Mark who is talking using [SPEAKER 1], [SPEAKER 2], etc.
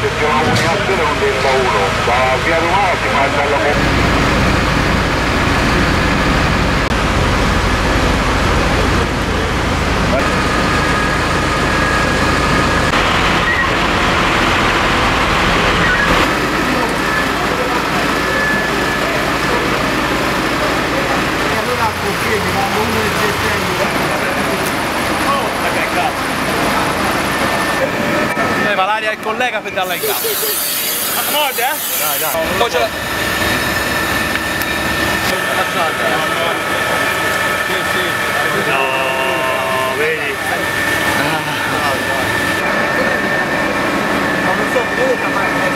[SPEAKER 1] c'è una comunicazione con 31, da via Romana si fa alla
[SPEAKER 2] fa l'aria al collega per darla in campo.
[SPEAKER 3] Morde? Eh?
[SPEAKER 2] Dai, dai. Poi c'è la...
[SPEAKER 3] No, vedi? Ah. No. Ma non so, vedo che